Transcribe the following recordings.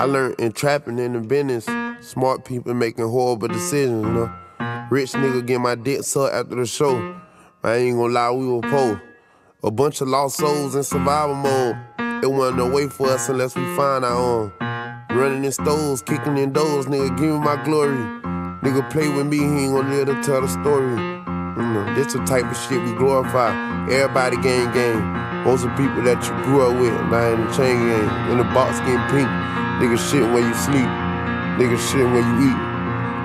I learned in trapping in the business. Smart people making horrible decisions, you know. Rich nigga get my dick sucked after the show. I ain't gonna lie, we were poor. A bunch of lost souls in survival mode. It wasn't no way for us unless we find our own. Running in stores, kicking in doors, nigga, give me my glory. Nigga play with me, he ain't gonna live to tell the story. This the type of shit we glorify. Everybody gang gang. Most of the people that you grew up with, now in the chain gang. In the box getting pink. Nigga shitting where you sleep. Nigga shitting where you eat.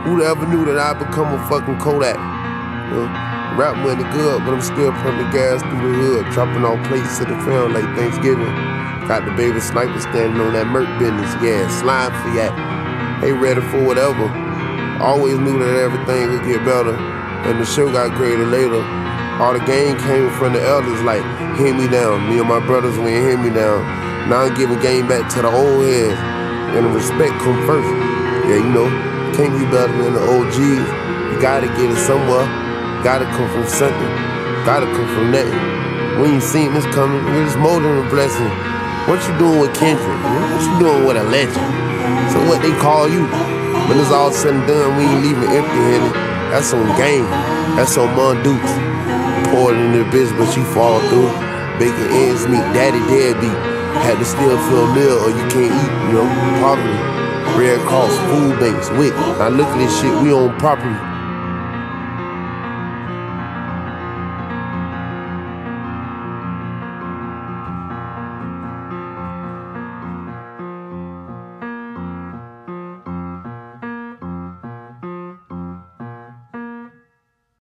Who'd ever knew that I'd become a fucking Kodak? You know, rap money good, but I'm still pumping gas through the hood. Dropping off plates to the film like Thanksgiving. Got the baby sniper standing on that Merc business. Yeah, slime for that. They ready for whatever. Always knew that everything would get better. And the show got greater later. All the game came from the elders like, hand me down. Me and my brothers went hand me down. Now I'm giving game back to the old heads. And respect come first. Yeah, you know, can't be better than the OGs. You gotta get it somewhere. Gotta come from something. Gotta come from nothing. We ain't seen this coming. It's more than a blessing. What you doing with Kendrick? What you doing with a legend? So what they call you? When it's all said and done, we ain't leaving empty-handed. That's on game. That's on Mon Dukes. Pour it in the bitch, but you fall through. Bacon ends meet, daddy deadbeat. Had to still a meal or you can't eat, you know, poverty. Red Cross, food banks, WIC. Now look at this shit, we own property.